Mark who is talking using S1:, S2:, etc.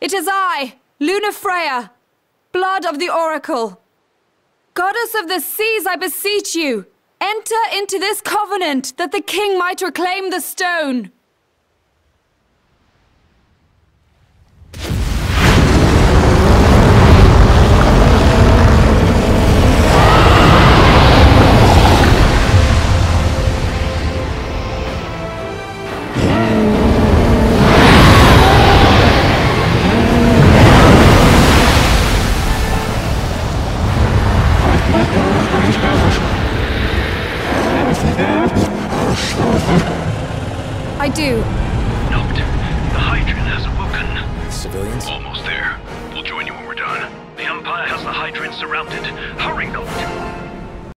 S1: It is I, Lunafreya, blood of the Oracle. Goddess of the seas, I beseech you, enter into this covenant that the king might reclaim the stone. I do.
S2: Noct, the Hydraean has awoken.
S3: Civilians?
S2: Almost there. We'll join you when we're done. The Empire has the Hydraean surrounded. Hurry, Noct!